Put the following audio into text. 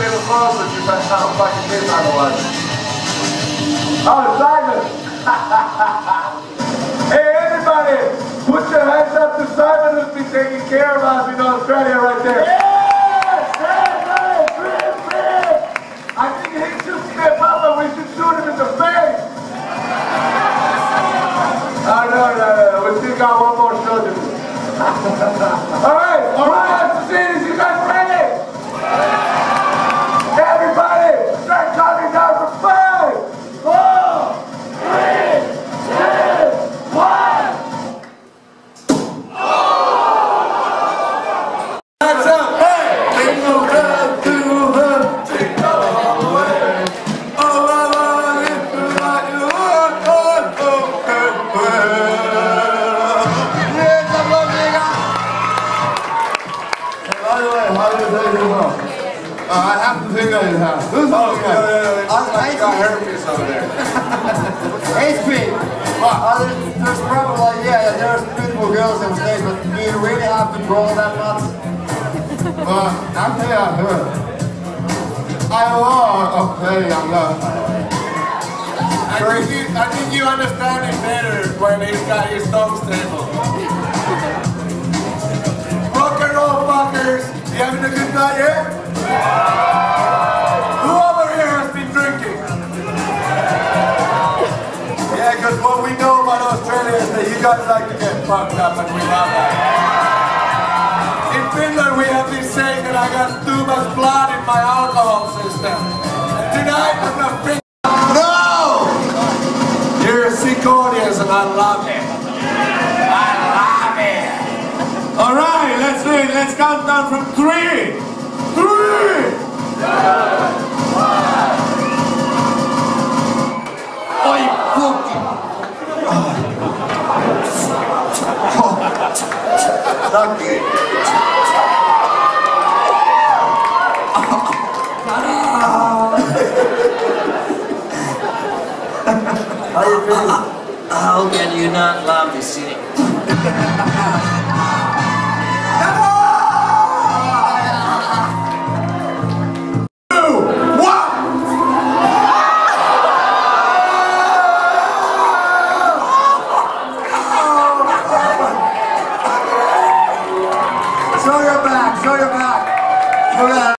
little sound fucking this otherwise. Oh, Simon! hey, everybody! Put your hands up to Simon who's been taking care of us in Australia right there. Yes! I have to of it now. Who's oh, yeah, yeah, yeah. I got herpes over there. HP. Uh, there's, there's probably like, yeah, there's beautiful girls in the States, but do you really have to draw that much? Uh, actually, I heard. I love okay, I'm not. I think, you, I think you understand it better when he's got his tongue stable. Rock and roll fuckers, you having a good night yet? Who what we know about Australia is that you guys like to get fucked up and we love that. In Finland we have this saying that I got too much blood in my alcohol system. Tonight I'm gonna fin- No! You're a sick audience and I love it. I love it. Alright, let's do it. Let's count down from three. Three! Oj, Tack. How you feeling? How can you not love this city?